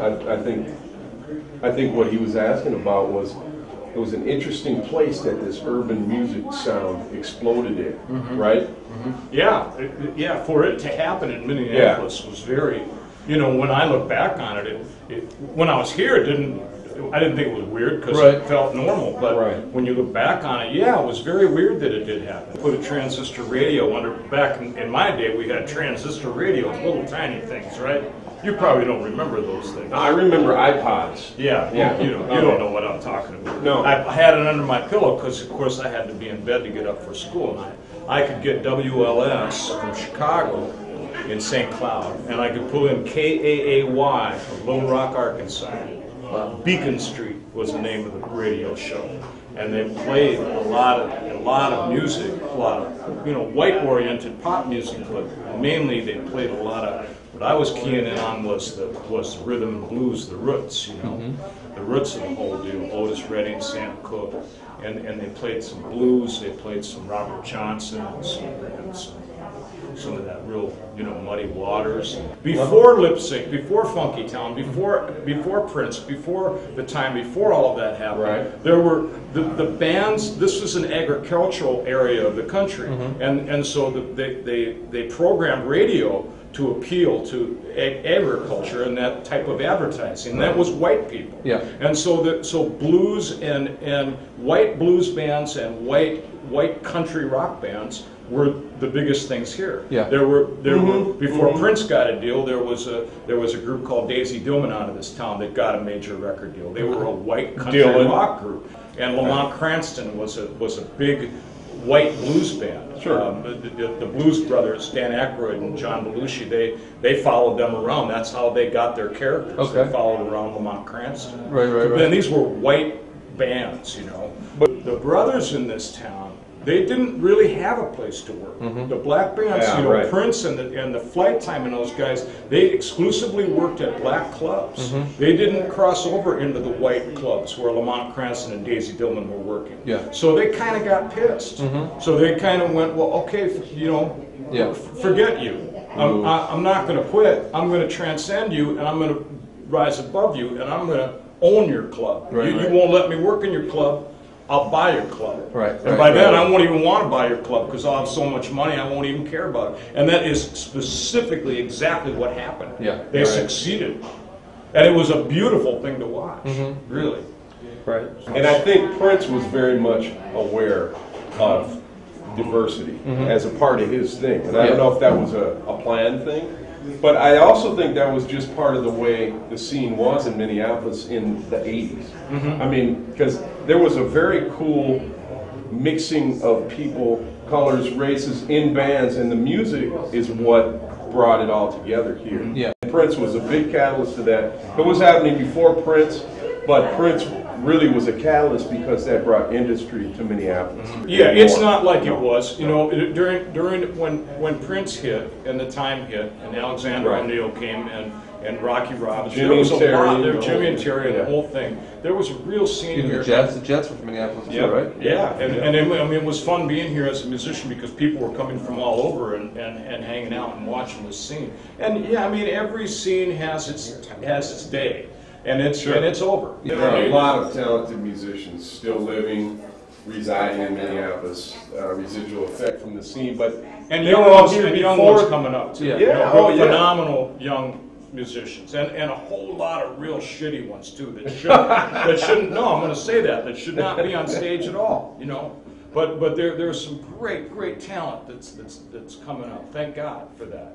I, I think, I think what he was asking about was, it was an interesting place that this urban music sound exploded in, Mm-hmm. right? Yeah, it- yeah, for it to happen in Minneapolis was very, you know, when I look back on it, it, it when I was here, it didn't, I didn't think it was weird because Right. it felt normal. But Right. when you look back on it, yeah, it was very weird that it did happen. Put a transistor radio under, back in, in my day, we had transistor radios, little tiny things, right? You probably don't remember those things. I remember iPods. Yeah, Yeah. you, you don't, you don't know what I'm talking about. No. I, I had it under my pillow because, of course, I had to be in bed to get up for school. And I, I could get WLS from Chicago in St. Cloud, and I could pull in KAAY from Little Rock, Arkansas. Uh, Beaker Street was the name of the radio show, and they played a lot of a lot of music, a lot of you know white-oriented pop music, but mainly they played a lot of what I was keying in on was the was the rhythm and blues, the roots, you know, mm-hmm. the roots of the whole deal. Otis Redding, Sam Cooke, and and they played some blues. They played some Robert Johnson and some, and some some of that real, you know, muddy waters. Before Lipps Inc., before Funky Town, before before Prince, before the time before all of that happened, Right. there were the, the bands. This was an agricultural area of the country, mm-hmm. and and so the, they they they programmed radio to appeal to ag- agriculture and that type of advertising. That was white people. Yeah. And so the so blues and and white blues bands and white white country rock bands were the biggest things here. Yeah. There were there were mm-hmm. before mm-hmm. Prince got a deal. There was a there was a group called Daisy Dillman out of this town that got a major record deal. They were a white country Dylan. rock group, and Lamont Cranston was a was a big white blues band. Sure. Um, the, the, the Blues Brothers, Dan Aykroyd and John Belushi, they they followed them around. That's how they got their characters. Okay. They followed around Lamont Cranston. Right, right, right. then these were white bands, you know. But the brothers in this town, they didn't really have a place to work. The black bands, Yeah, you know, right. Prince and the, and the Flyte Tyme and those guys, they exclusively worked at black clubs. They didn't cross over into the white clubs where Lamont Cranston and Daisy Dillman were working. Yeah. So they kind of got pissed. Mm -hmm. So they kind of went, well, okay, f- you know, Yeah. f- forget you. I'm, I- I'm not going to quit. I'm going to transcend you, and I'm going to rise above you, and I'm going to own your club. Right, you, you won't let me work in your club. I'll buy your club. Right, And right, by then, right. I won't even want to buy your club because I'll have so much money, I won't even care about it. And that is specifically exactly what happened. Yeah. They Right. succeeded. And it was a beautiful thing to watch, Mm-hmm. really. Right. And I think Prince was very much aware of diversity as a part of his thing. And I Yeah. don't know if that was a, a planned thing, but I also think that was just part of the way the scene was in Minneapolis in the 80s. Mm-hmm. I mean, because there was a very cool mixing of people, colors, races in bands, and the music is what brought it all together here. Yeah. Prince was a big catalyst to that. It was happening before Prince, but Prince really was a catalyst because that brought industry to Minneapolis. Mm-hmm. Yeah, it's not like it was. You know, during during when when Prince hit and the time hit and Alexander Right. O'Neal came and and Rockie Robbins, Jimmy there was a Terry lot and there. the Jimmy and Terry and yeah. the whole thing. There was a real scene Even here. the Jets, the Jets were from Minneapolis Yeah. too, right? Yeah, and, and it, I mean, it was fun being here as a musician because people were coming from all over and, and, and hanging out and watching the scene. And yeah, I mean, every scene has its has its day, and it's and it's over. There are a lot of talented musicians still living, residing in Minneapolis. Uh, residual effect from the scene, but And they young were all ones, here and young before- ones coming up too. Yeah. You know, Yeah, oh, yeah. phenomenal young musicians, and and a whole lot of real shitty ones too that shouldn't that shouldn't. No, I'm going to say that that should not be on stage at all. You know, but but there there's some great great talent that's that's that's coming up. Thank God for that.